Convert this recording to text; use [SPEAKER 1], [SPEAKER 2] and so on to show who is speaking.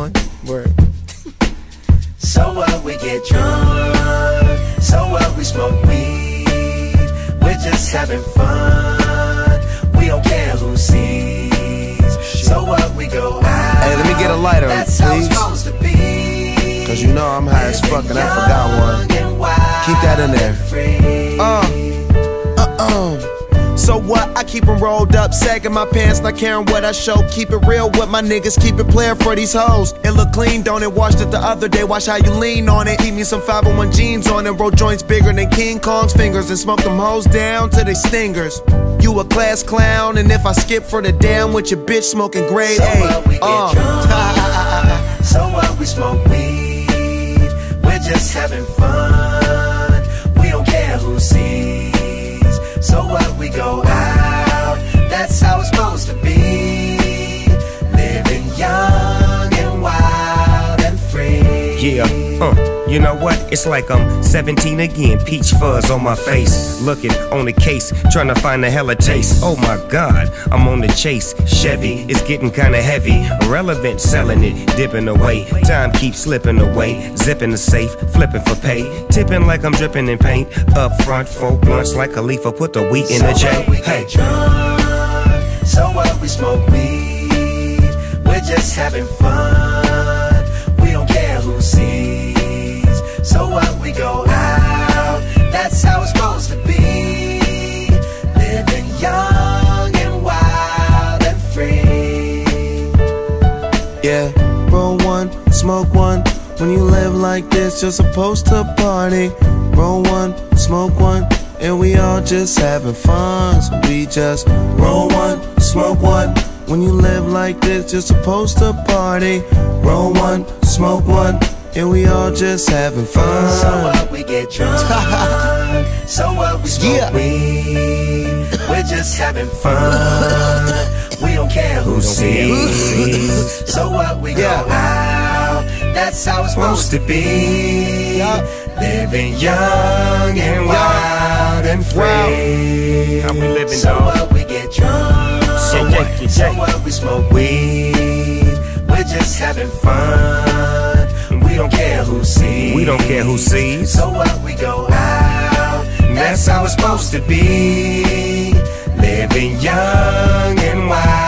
[SPEAKER 1] on. Word.
[SPEAKER 2] So what we get drunk, so what we smoke weed, we're just having fun, we don't care who sees. So what we go out,
[SPEAKER 1] Hey, let me get a lighter,
[SPEAKER 2] that's
[SPEAKER 1] please.
[SPEAKER 2] supposed to be.
[SPEAKER 1] Cause you know I'm high as fuck and I forgot one. Keep that in there. What? I keep 'em rolled up, sagging my pants, not caring what I show. Keep it real with my niggas, keep it playing for these hoes. It look clean, don't it? Washed it the other day, watch how you lean on it. Keep me some 501 jeans on and roll joints bigger than King Kong's fingers and smoke them hoes down to they stingers. You a class clown, and if I skip for the damn with your bitch smoking grade
[SPEAKER 2] So
[SPEAKER 1] A.
[SPEAKER 2] what we get
[SPEAKER 1] uh.
[SPEAKER 2] drunk, so what we smoke weed, we're just having fun, we don't care who sees. So what we go
[SPEAKER 3] Yeah, uh, you know what? It's like I'm 17 again, peach fuzz on my face. Looking on the case, trying to find a hella taste. Oh my god, I'm on the chase. Chevy, it's getting kinda heavy. Irrelevant, selling it, dipping away. Time keeps slipping away. Zipping the safe, flipping for pay. Tipping like I'm dripping in paint. Up front, four blunts like a leaf, put the wheat in the
[SPEAKER 2] So
[SPEAKER 3] J.
[SPEAKER 2] we
[SPEAKER 3] Hey.
[SPEAKER 2] drunk, so what we smoke weed, we're just having fun, young and wild and free.
[SPEAKER 1] Yeah, roll one, smoke one. When you live like this, you're supposed to party. Roll one, smoke one, and we all just having fun. So we just roll one, smoke one. When you live like this, you're supposed to party. Roll one, smoke one, and we all just having fun.
[SPEAKER 2] So what we get drunk, so what we smoke
[SPEAKER 1] Yeah.
[SPEAKER 2] weed, we're just having fun. We don't care who sees. So what we go out, that's how it's supposed to be. Living young and wild and free.
[SPEAKER 3] How we living,
[SPEAKER 2] So what we get drunk,
[SPEAKER 3] So what?
[SPEAKER 2] so what we smoke weed, we're just having fun. We don't care who sees.
[SPEAKER 3] We don't care who sees.
[SPEAKER 2] So what we go out, that's how it's supposed to be. Living young and wild.